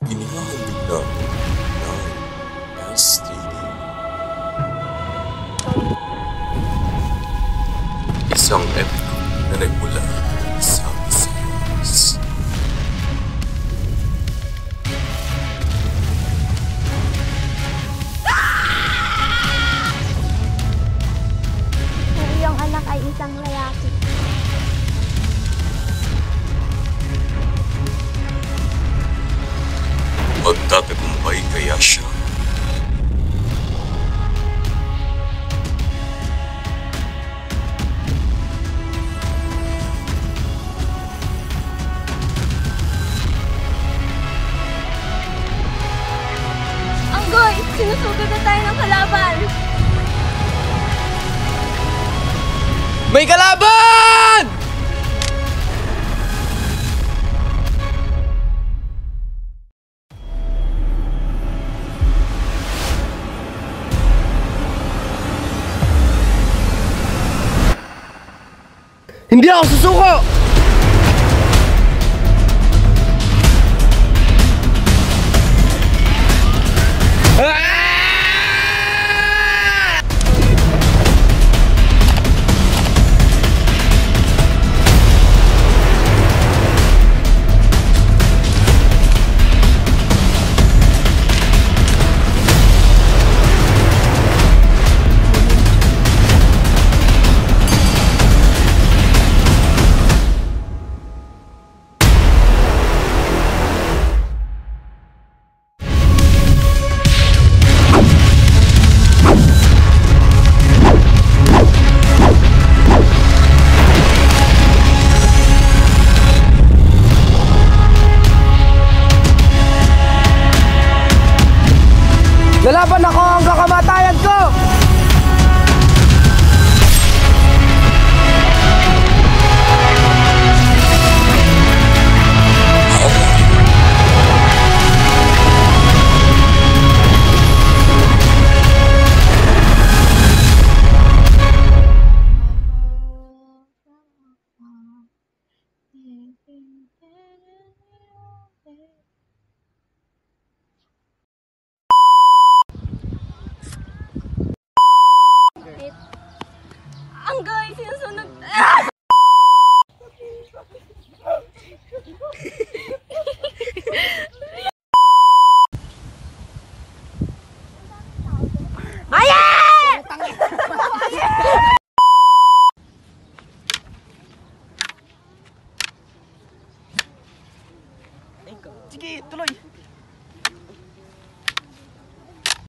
Inihahandog na ng STD. Isang epiko na nagmula sa Visayas. Ang iyong anak ay isang lalaki. Sinusugod na tayo ng kalaban! May kalaban! Hindi ako susuko! Lalaban ako hanggang! Tiga, tolong